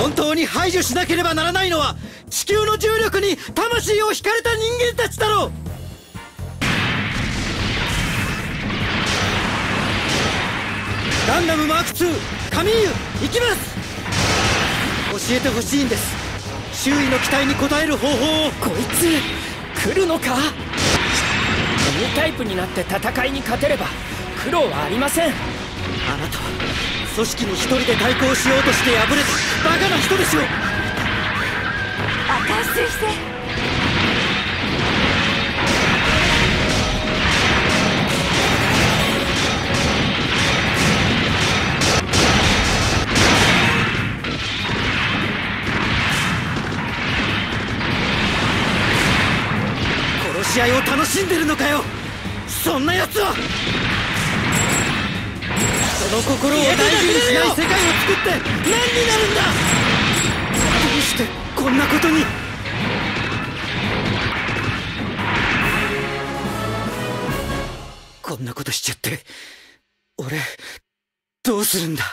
本当に排除しなければならないのは地球の重力に魂を惹かれた人間たちだろう。ガンダムマーク2カミーユ行きます。教えてほしいんです。周囲の期待に応える方法をこいつ来るのか？ニュータイプになって戦いに勝てれば苦労はありません。あなたは組織に一人で対抗しようとして敗れたバカな人でしょう赤水星殺し合いを楽しんでるのかよ。そんな奴は。人の心を大事にしない世界を作って何になるんだ？どうしてこんなことに？こんなことしちゃって俺どうするんだ？